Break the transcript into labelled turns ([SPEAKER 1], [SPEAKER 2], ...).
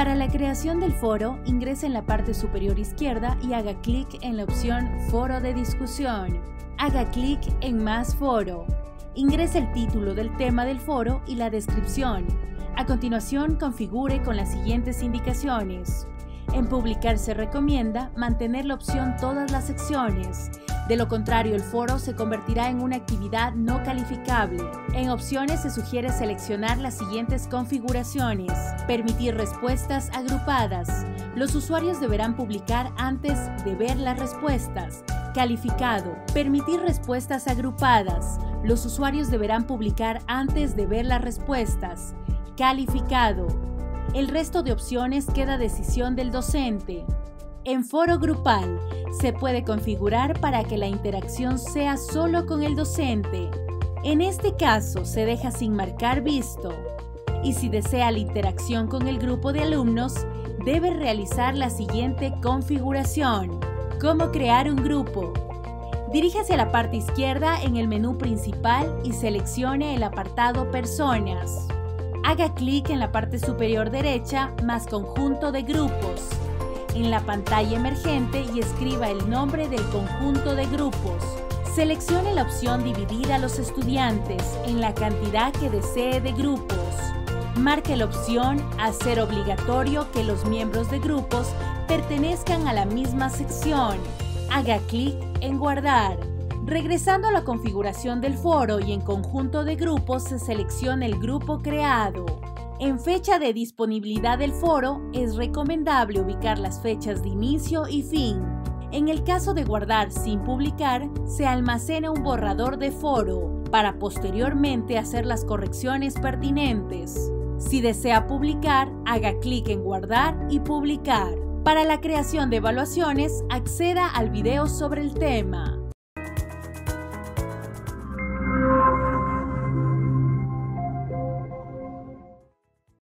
[SPEAKER 1] Para la creación del foro, ingrese en la parte superior izquierda y haga clic en la opción Foro de discusión. Haga clic en Más foro. Ingrese el título del tema del foro y la descripción. A continuación, configure con las siguientes indicaciones. En publicar se recomienda mantener la opción todas las secciones. De lo contrario, el foro se convertirá en una actividad no calificable. En opciones se sugiere seleccionar las siguientes configuraciones. Permitir respuestas agrupadas. Los usuarios deberán publicar antes de ver las respuestas. Calificado. Permitir respuestas agrupadas. Los usuarios deberán publicar antes de ver las respuestas. Calificado. El resto de opciones queda decisión del docente. En foro grupal se puede configurar para que la interacción sea solo con el docente. En este caso se deja sin marcar visto. Y si desea la interacción con el grupo de alumnos, debe realizar la siguiente configuración. ¿Cómo crear un grupo? Diríjase a la parte izquierda en el menú principal y seleccione el apartado Personas haga clic en la parte superior derecha más conjunto de grupos en la pantalla emergente y escriba el nombre del conjunto de grupos. Seleccione la opción Dividir a los estudiantes en la cantidad que desee de grupos. Marque la opción Hacer obligatorio que los miembros de grupos pertenezcan a la misma sección. Haga clic en Guardar. Regresando a la configuración del foro y en conjunto de grupos se selecciona el grupo creado. En fecha de disponibilidad del foro es recomendable ubicar las fechas de inicio y fin. En el caso de guardar sin publicar, se almacena un borrador de foro para posteriormente hacer las correcciones pertinentes. Si desea publicar, haga clic en guardar y publicar. Para la creación de evaluaciones, acceda al video sobre el tema.